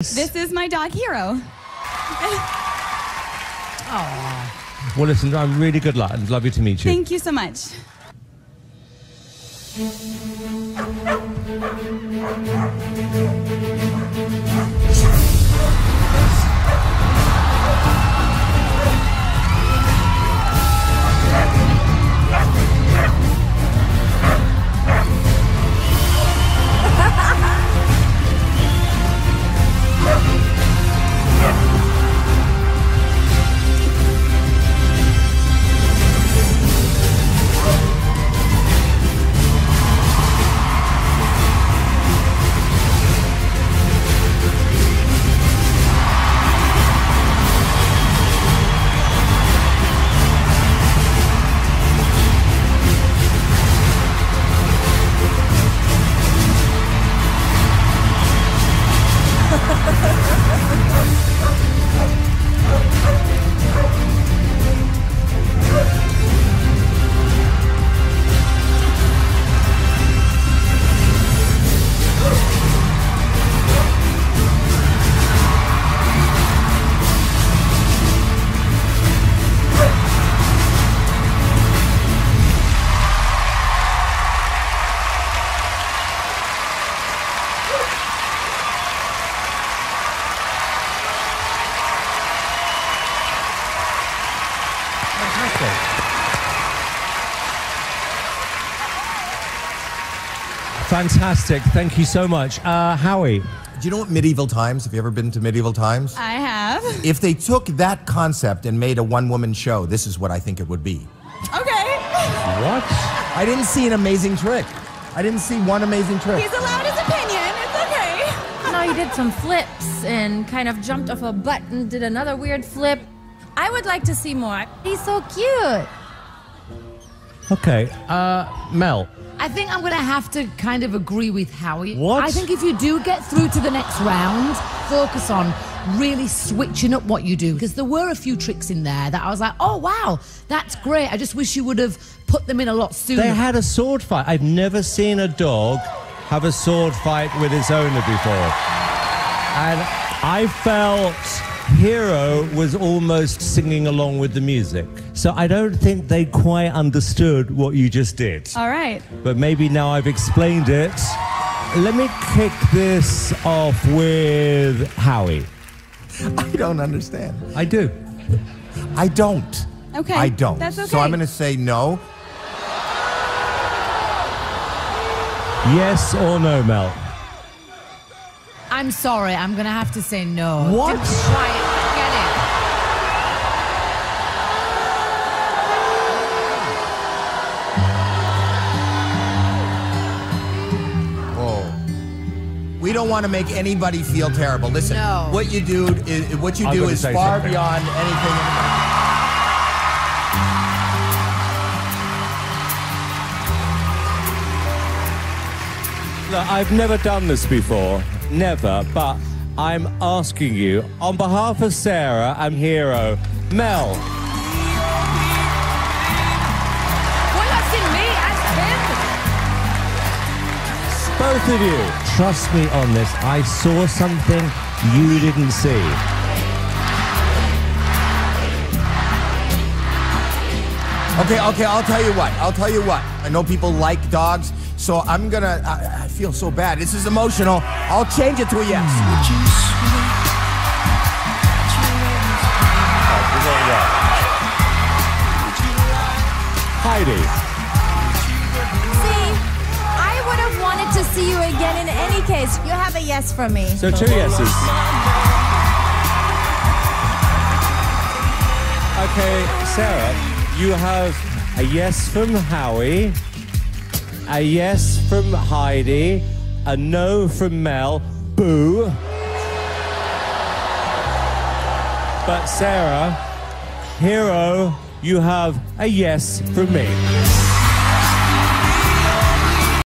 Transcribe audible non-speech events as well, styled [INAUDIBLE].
This is my dog Hero. oh. Well, listen, I'm really good luck. It's lovely to meet you. Thank you so much. Fantastic. Thank you so much. Uh, Howie, Do you know what medieval times? Have you ever been to medieval times? I have. If they took that concept and made a one woman show, this is what I think it would be. Okay. what? I didn't see an amazing trick. I didn't see one amazing trick. He's allowed his opinion. It's okay. [LAUGHS] No, he did some flips and kind of jumped off a butt and did another weird flip. I would like to see more. He's so cute. Okay. Uh, Mel. I think I'm going to have to kind of agree with Howie. What? I think if you do get through to the next round, focus on really switching up what you do because there were a few tricks in there that I was like, oh wow, that's great. I just wish you would have put them in a lot sooner. They had a sword fight. I've never seen a dog have a sword fight with its owner before. And I felt Hero was almost singing along with the music. So I don't think they quite understood what you just did. All right. But maybe now I've explained it. Let me kick this off with Howie. I don't understand. I do. I don't. Okay. I don't. That's okay. So I'm going to say no. Yes or no, Mel? I'm sorry, I'm going to have to say no. What? Just try it. Get it. We don't want to make anybody feel terrible. Listen, No. what you do is what you I'm do gonna is say far something. beyond anything. Look, I've never done this before, never, but I'm asking you, on behalf of Sarah and Hero, Mel, Well, that's in me. Ask him. both of you, trust me on this. I saw something you didn't see. Okay, okay, I'll tell you what. I'll tell you what. I know people like dogs, so I'm gonna. I, I feel so bad. This is emotional. I'll change it to a yes. Mm. Heidi, See, I would have wanted to see you again in any case. You have a yes from me. so two yeses. Okay, Sarah, you have a yes from Howie, a yes from Heidi, a no from Mel. Boo. But Sarah, Hero, you have a yes from me.